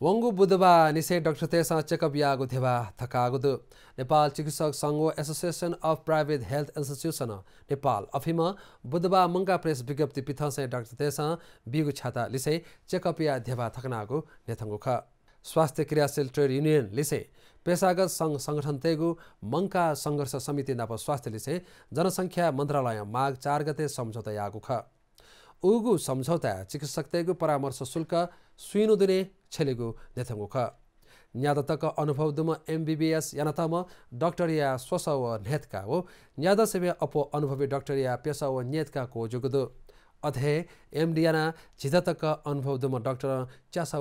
वङ्गु बुधबा निसे डक्टर तेसा चेकअप यागु थेबा थकागुदु। नेपाल चिकित्सक सङ्घ association of private health institution Nepal. अफिम बुधबा मङ्गा प्रेस विज्ञप्ति पिथसे डाक्टर तेसा बिगु छाता लिसे चेकअप या धेबा थकनागु नेथङ्गु ख स्वास्थ्य क्रियाशील ट्रेड युनियन लिसे पेसागत सङ्घ सङ्गठन तेगु मङ्का सङ्घर्ष समिति नाप स्वास्थ्य लिसे जनसङ्ख्या मन्त्रालय माघ चार गते सम्झौता यागु ख उगु सम्झौता चिकित्सक तेगु परामर्श शुल्क सुइनु दिने छेलेगु नेथमुख न्यादतक अनुभव दुम एमबिबिएस यानतम डक्टर या स्वस व नेतका हो न्याद सेवे अपो अनुभवी डक्टर या पेसा व नेतका को जुगुदु अधे एमडियाना अनुभव दुम डक्टर च्यासा